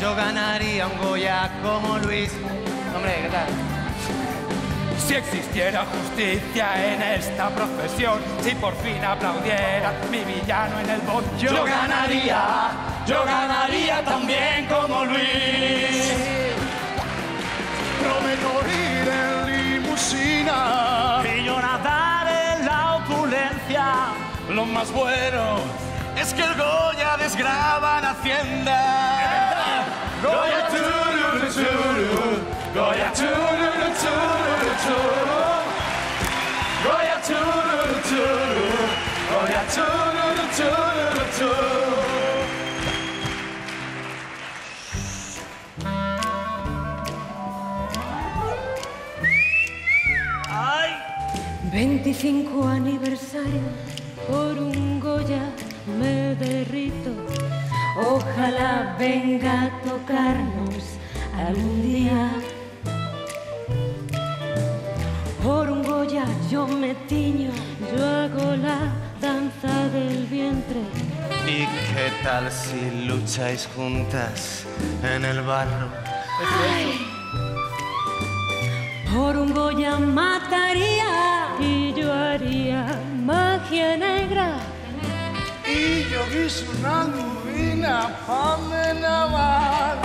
Yo ganaría un Goya como Luis. Hombre, ¿qué tal? Si existiera justicia en esta profesión, si por fin aplaudiera mi villano en el bot, yo, ganaría, yo ganaría también como Luis. Prometo ir en limusina. Y yo nadar en la opulencia. Lo más bueno es que el Goya desgraba en Hacienda. Goya tururu, tururu, Goya tururu, tururu, tururu. Goya tururu, tururu, Goya tururu, tururu, tururu. ¡Ay! 25 aniversario, por un Goya Ojalá venga a tocarnos algún día. Por un Goya yo me tiño, yo hago la danza del vientre. ¿Y qué tal si lucháis juntas en el barro? Por un Goya mataría y yo haría magia negra. Y yo guiso una lubina pa' navar.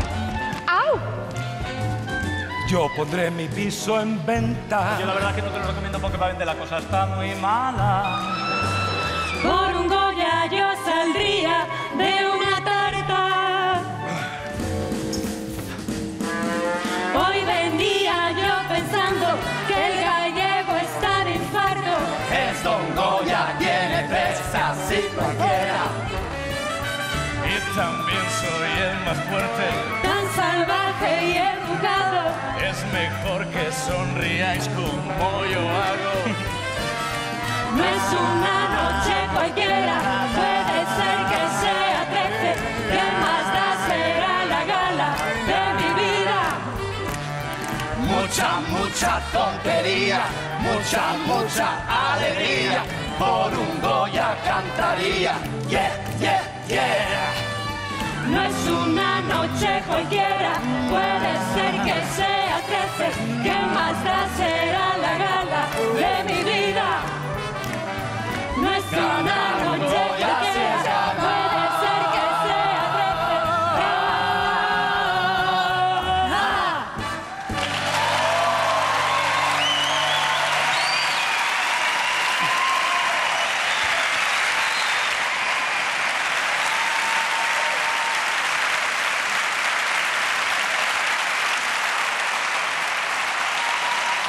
Yo pondré mi piso en venta. Yo la verdad que no te lo recomiendo porque para vender la cosa está muy mala. Por un Goya yo saldría de una tarta. Hoy venía yo pensando que el gallego está de infarto. Es Don Goya, tiene presa así cualquiera. También soy el más fuerte. Tan salvaje y educado. Es mejor que sonríais como yo hago. No es una noche cualquiera, puede ser que sea trece. ¿Qué más da será la gala de mi vida? Mucha, mucha tontería, mucha, mucha alegría. Por un Goya cantaría. Yeah, yeah, yeah. No es una noche cualquiera, puede ser que sea trece. ¿Qué más da será la gala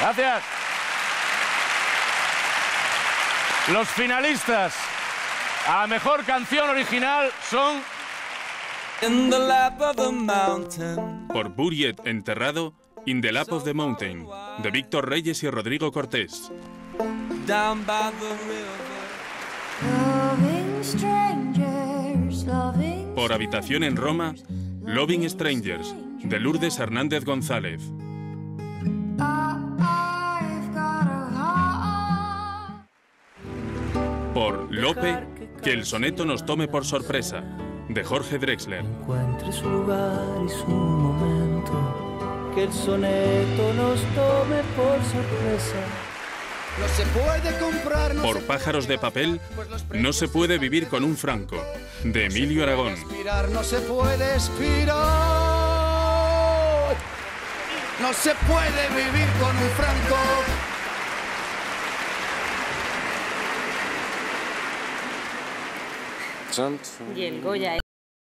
Gracias. Los finalistas a la mejor canción original son In the lap of the mountain. Por Buriet Enterrado, In the Lap of the Mountain, de Víctor Reyes y Rodrigo Cortés. Down by the river. Loving strangers, loving Por Habitación en Roma, Loving Strangers, de Lourdes Hernández González. Lope, Que el soneto nos tome por sorpresa, de Jorge Drexler. Encuentre su lugar y su momento. Que el soneto nos tome por sorpresa. No se puede comprar, no Por Pájaros de Papel, No se puede vivir con un franco, de Emilio Aragón. respirar, no se puede expirar. No se puede vivir con un franco. Y el Goya